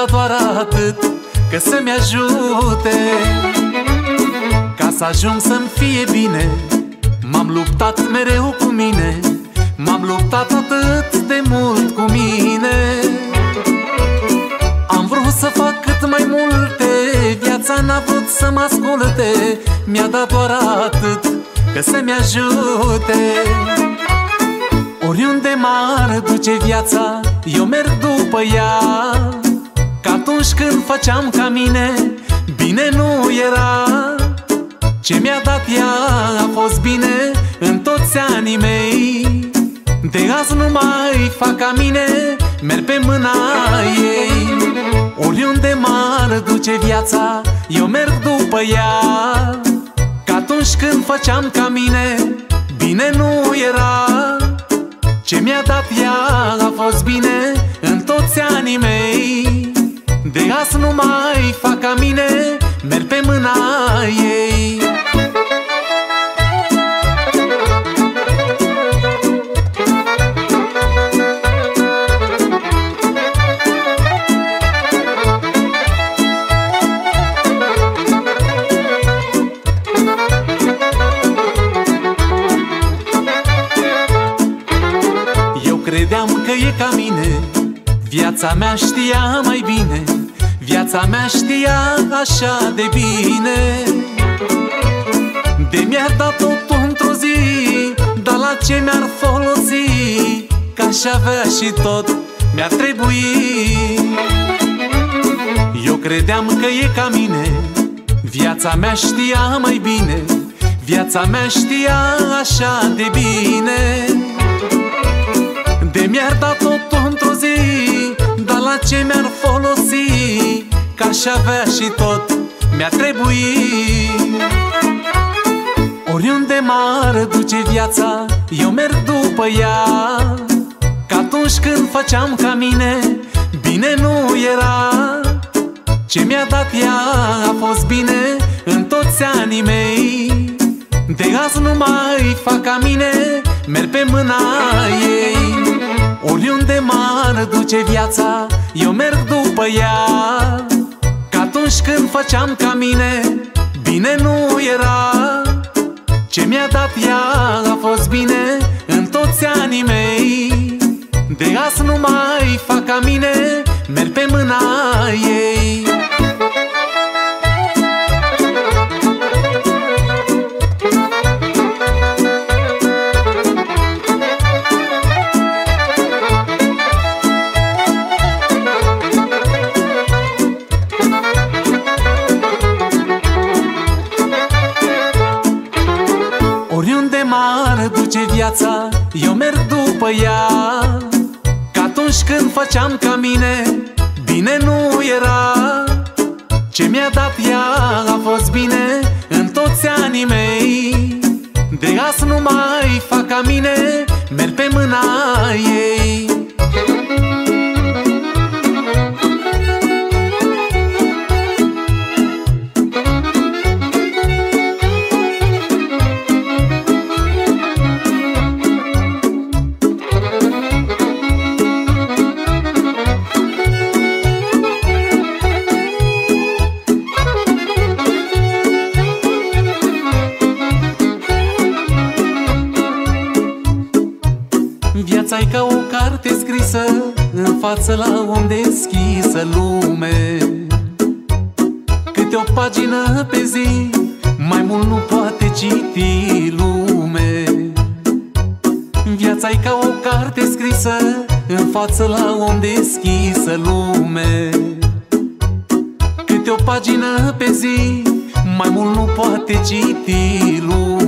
dat doar atât că să-mi ajute. Ca să ajung să-mi fie bine M-am luptat mereu cu mine M-am luptat atât de mult cu mine. Am vrut să fac cât mai multe Viața n-a vrut să mă asculte Mi-a dat doar atât că să-mi ajute. Oriunde m-ar duce viața Eu merg după ea Că atunci când făceam ca mine Bine nu era. Ce mi-a dat ea a fost bine În toți anii mei. De azi nu mai fac ca mine Merg pe mâna ei. Oriunde m-ar duce viața Eu merg după ea. Că atunci când făceam ca mine Bine nu era. Ce mi-a dat ea a fost bine În toți anii mei De azi nu mai fac ca mine Merg pe mâna ei Viața mea știa mai bine Viața mea știa așa de bine. De mi-a dat tot într-o zi Dar la ce mi-ar folosi? Că aș avea și tot mi-ar trebui. Eu credeam că e ca mine Viața mea știa mai bine Viața mea știa așa de bine ce mi-ar folosi Că aș avea și tot mi-a trebuit. Oriunde m-ar duce viața Eu merg după ea. Că atunci când făceam ca mine Bine nu era. Ce mi-a dat ea a fost bine În toți anii mei. De azi nu mai fac ca mine Merg pe mâna ei Oriunde m-ar duce viața Eu merg după ea. Că atunci când făceam ca mine Bine nu era. Ce mi-a dat ea a fost bine În toți anii mei. De azi nu mai fac ca mine Merg pe mâna ei m-ar duce viața Eu merg după ea. Că atunci când făceam ca mine Bine nu era. Ce mi-a dat ea a fost bine În toți anii mei. De azi nu mai fac ca mine Merg pe mâna ei față la om deschisă lume. Câte o pagină pe zi Mai mult nu poate citi lume. Viața e ca o carte scrisă În față la om deschisă lume. Câte o pagină pe zi Mai mult nu poate citi lume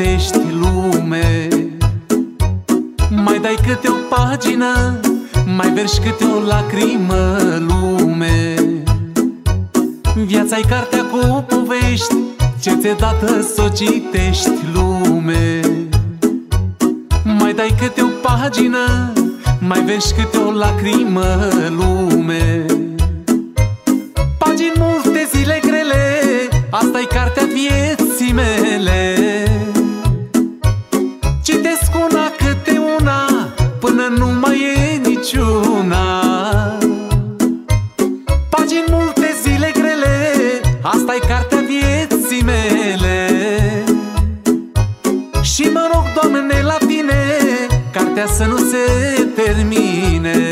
citești lume. Mai dai câte o pagină Mai verși câte o lacrimă lume. Viața-i cartea cu povești Ce ți-e dată să citești lume. Mai dai câte o pagină Mai verși câte o lacrimă lume. Și mă rog, Doamne, la tine Cartea să nu se termine.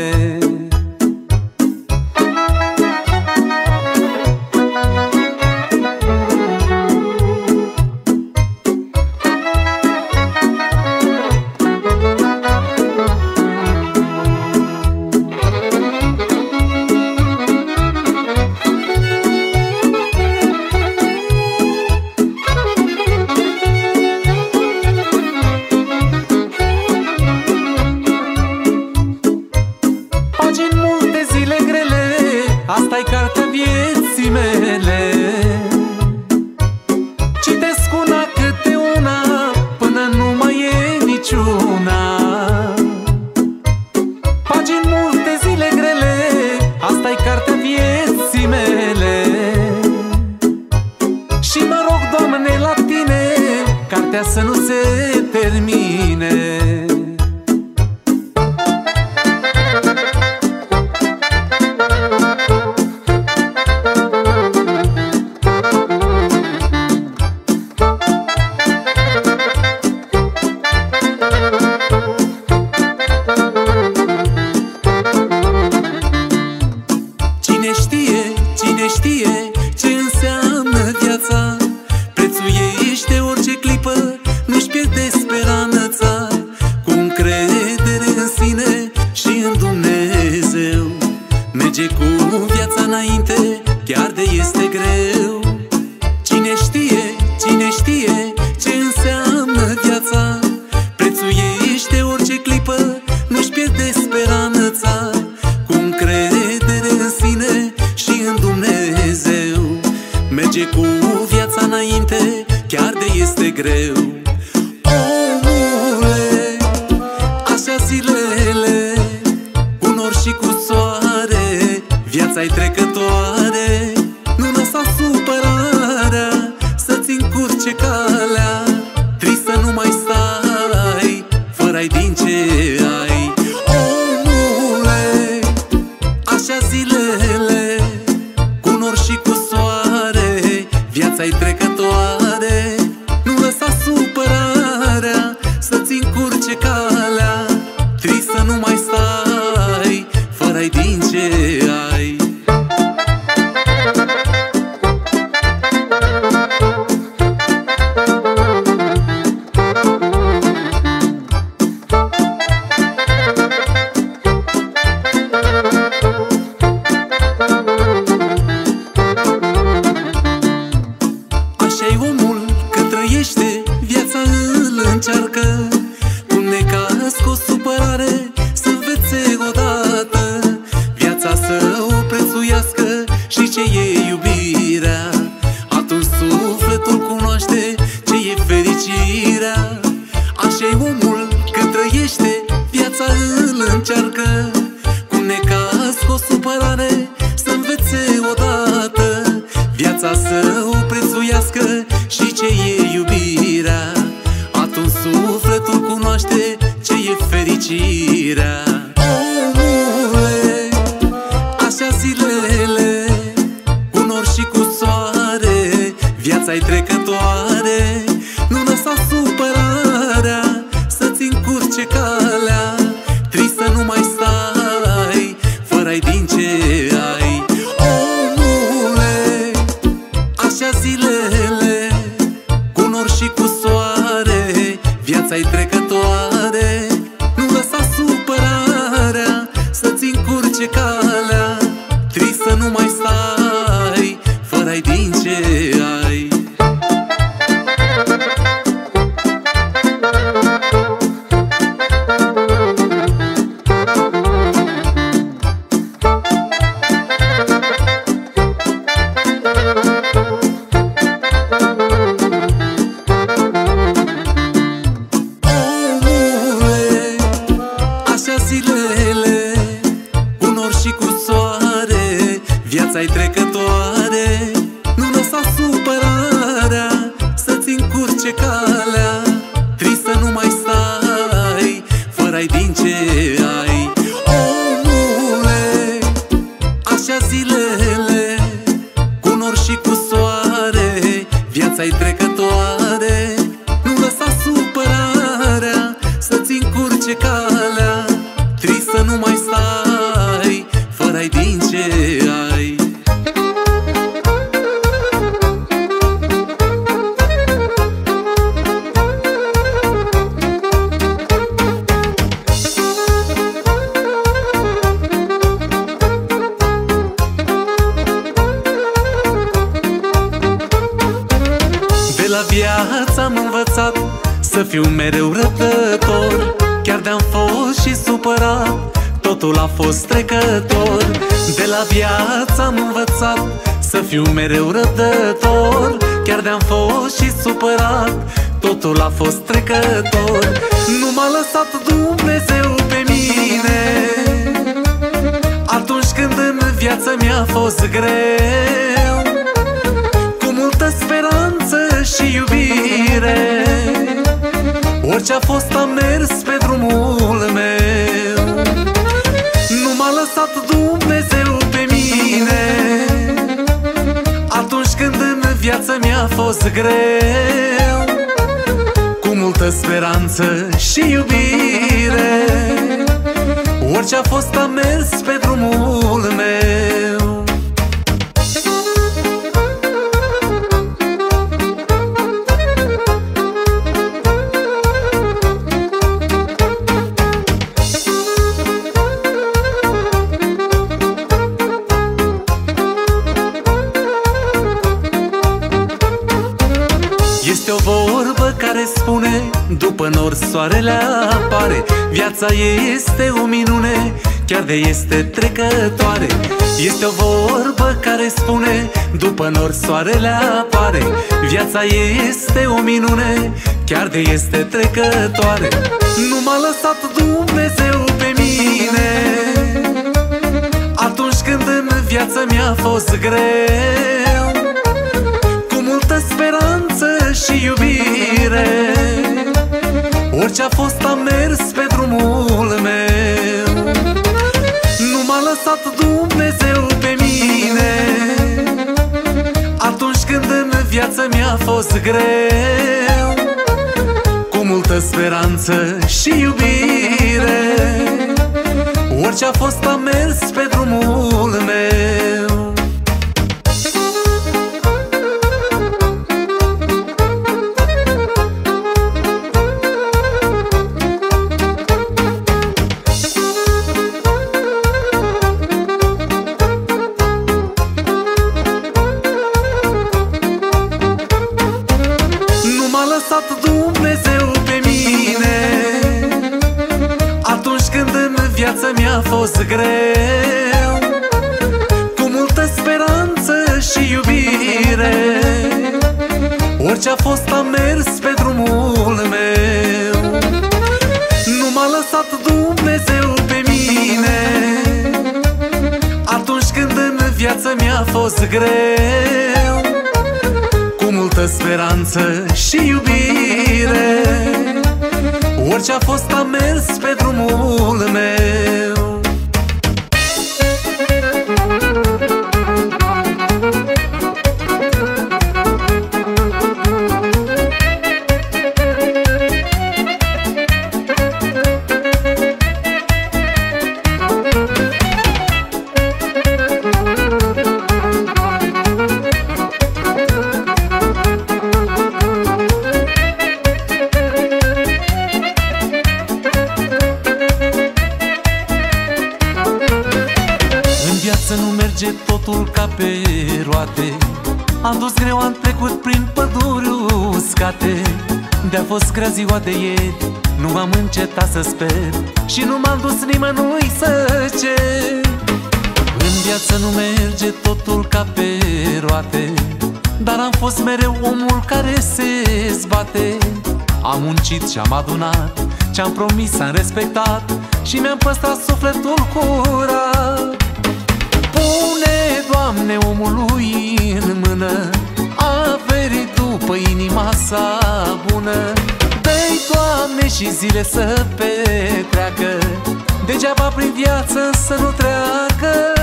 Man. speranța. Cu încredere în sine și în Dumnezeu. Merge cu viața înainte, chiar de este greu. viața e trecătoare. excusas Viața-i trecătoare viață am învățat Să fiu mereu răbdător. Chiar de-am fost și supărat Totul a fost trecător. De la viață am învățat Să fiu mereu răbdător. Chiar de-am fost și supărat Totul a fost trecător. Nu m-a lăsat Dumnezeu pe mine. Atunci când în viață mi-a fost greu iubire. Orice a fost am mers pe drumul meu. Nu m-a lăsat Dumnezeu pe mine. Atunci când în viață mi-a fost greu Cu multă speranță și iubire. Orice a fost am mers vorbă care spune După nor soarele apare Viața este o minune Chiar de este trecătoare. Este o vorbă care spune După nor soarele apare Viața este o minune Chiar de este trecătoare. Nu m-a lăsat Dumnezeu pe mine. Atunci când în viață mi-a fost greu și iubire. Orice a fost am mers pe drumul meu. Nu m-a lăsat Dumnezeu pe mine. Atunci când în viață mi-a fost greu Cu multă speranță și iubire. Orice a fost am mers fost greu Cu multă speranță și iubire. Orice a fost am mers pe drumul meu. Nu m-a lăsat Dumnezeu pe mine. Atunci când în viață mi-a fost greu cu multă speranță și iubire. Orice a fost am mers merge totul ca pe roate. Am dus greu, am trecut prin păduri uscate. De-a fost grea ziua de ieri Nu am încetat să sper. Și nu m-am dus nimănui să cer. În viață nu merge totul ca pe roate. Dar am fost mereu omul care se zbate. Am muncit și am adunat Ce-am promis am respectat. Și mi-am păstrat sufletul curat Doamne, omului în mână Averi după inima sa bună. Dă-i, Doamne, și zile să petreacă Degeaba prin viață să nu treacă.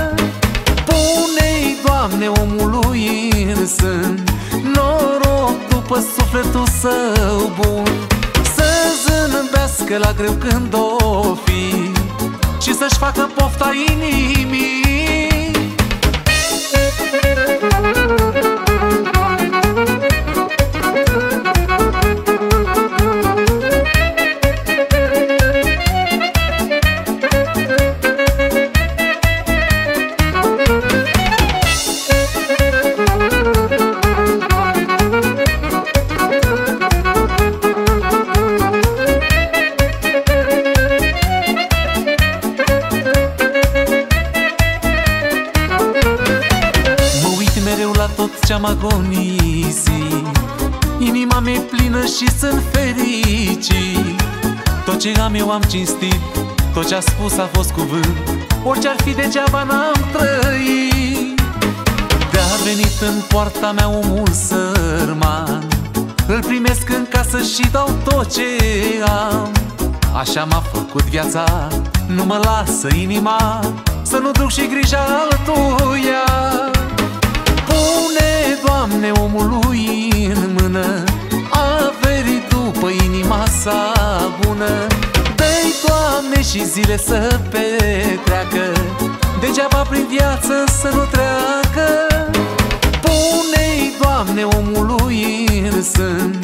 Pune-i, Doamne, omului în sân Noroc după sufletul său bun. Să zâmbească la greu când o fi Și să-și facă pofta inimii Thank you. Ce-a spus a fost cuvânt Orice ar fi degeaba n-am trăit. De-a venit în poarta mea omul sărman Îl primesc în casă și dau tot ce am. Așa m-a făcut viața Nu mă lasă inima Să nu duc și grija altuia. Doamne, omului în mână Averi după inima sa bună Dă-i, Doamne, și zile să petreacă. Degeaba prin viață să nu treacă. Pune-i, Doamne, omului în sân.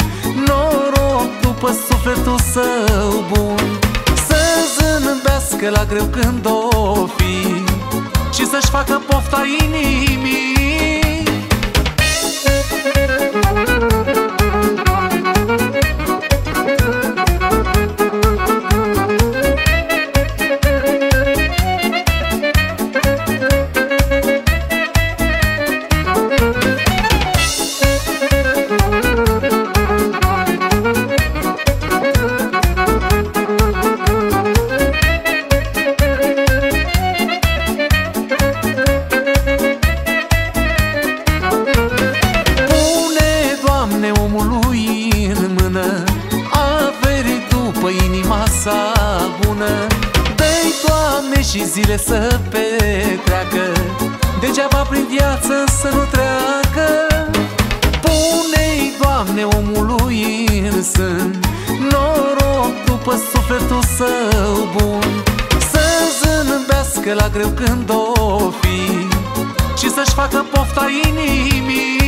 Noroc după sufletul său bun. Să zâmbească la greu când o fi. Și să-și facă pofta inimii și zile să petreacă Degeaba prin viață să nu treacă. Pune-i, Doamne, omului în sân Noroc după sufletul său bun. Să zâmbească la greu când o fi Și să-și facă pofta inimii